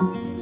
you